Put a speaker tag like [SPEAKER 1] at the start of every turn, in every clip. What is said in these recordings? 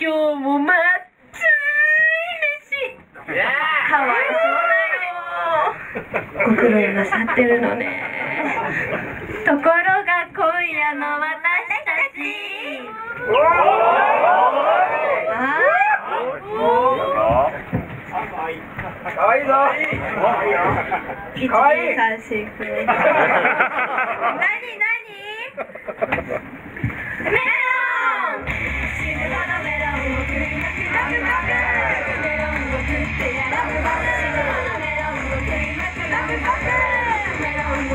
[SPEAKER 1] 今日もまっつー飯かわいそうだよ。ご苦労なさってるのね。ところが今夜の私たち。
[SPEAKER 2] かわいいぞ。かわいい
[SPEAKER 1] 何 何？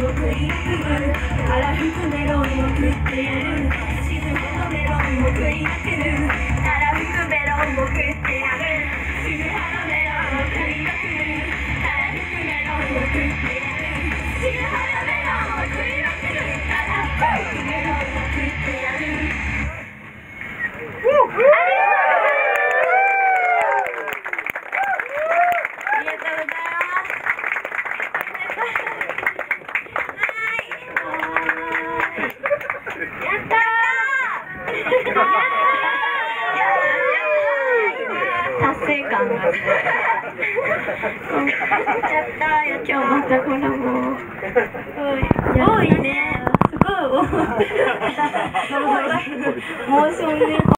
[SPEAKER 1] 僕食いあらふくメロンを食ってやる。沈むのメロンを食いつぶ達成感が。やったーよ今日またコラボすごい。多いね。すごい。多 いモーションね